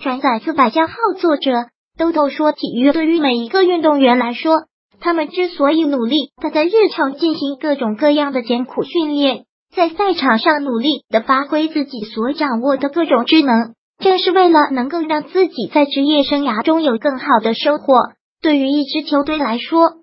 转载自百家号作者豆豆说，体育对于每一个运动员来说，他们之所以努力的在日常进行各种各样的艰苦训练，在赛场上努力的发挥自己所掌握的各种智能，正是为了能够让自己在职业生涯中有更好的收获。对于一支球队来说，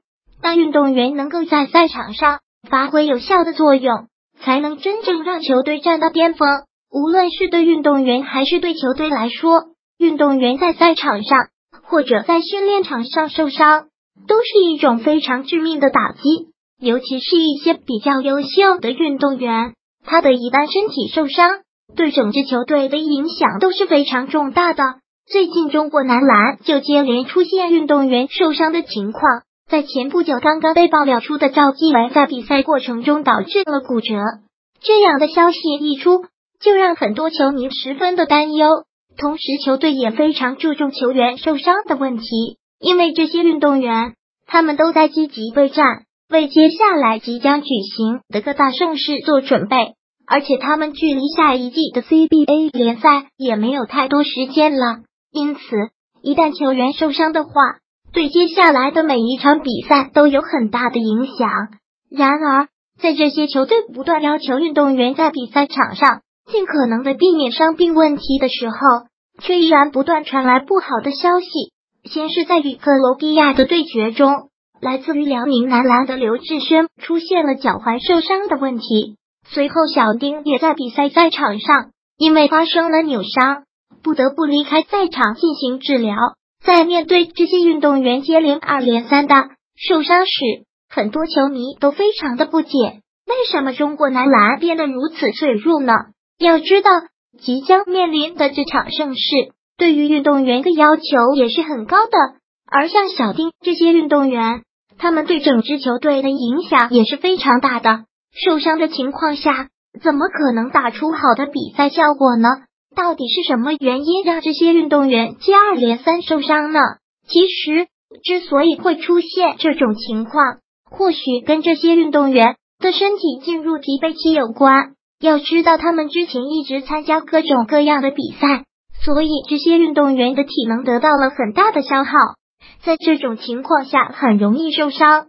当运动员能够在赛场上发挥有效的作用，才能真正让球队站到巅峰。无论是对运动员还是对球队来说，运动员在赛场上或者在训练场上受伤，都是一种非常致命的打击。尤其是一些比较优秀的运动员，他的一旦身体受伤，对整支球队的影响都是非常重大的。最近，中国男篮就接连出现运动员受伤的情况。在前不久，刚刚被爆料出的赵继伟在比赛过程中导致了骨折，这样的消息一出，就让很多球迷十分的担忧。同时，球队也非常注重球员受伤的问题，因为这些运动员他们都在积极备战，为接下来即将举行的各大盛事做准备。而且，他们距离下一季的 CBA 联赛也没有太多时间了。因此，一旦球员受伤的话，对接下来的每一场比赛都有很大的影响。然而，在这些球队不断要求运动员在比赛场上尽可能的避免伤病问题的时候，却依然不断传来不好的消息。先是在与克罗地亚的对决中，来自于辽宁男篮的刘志轩出现了脚踝受伤的问题，随后小丁也在比赛赛场上因为发生了扭伤，不得不离开赛场进行治疗。在面对这些运动员接连二连三的受伤时，很多球迷都非常的不解，为什么中国男篮变得如此脆弱呢？要知道，即将面临的这场盛世，对于运动员的要求也是很高的。而像小丁这些运动员，他们对整支球队的影响也是非常大的。受伤的情况下，怎么可能打出好的比赛效果呢？到底是什么原因让这些运动员接二连三受伤呢？其实，之所以会出现这种情况，或许跟这些运动员的身体进入疲惫期有关。要知道，他们之前一直参加各种各样的比赛，所以这些运动员的体能得到了很大的消耗，在这种情况下很容易受伤。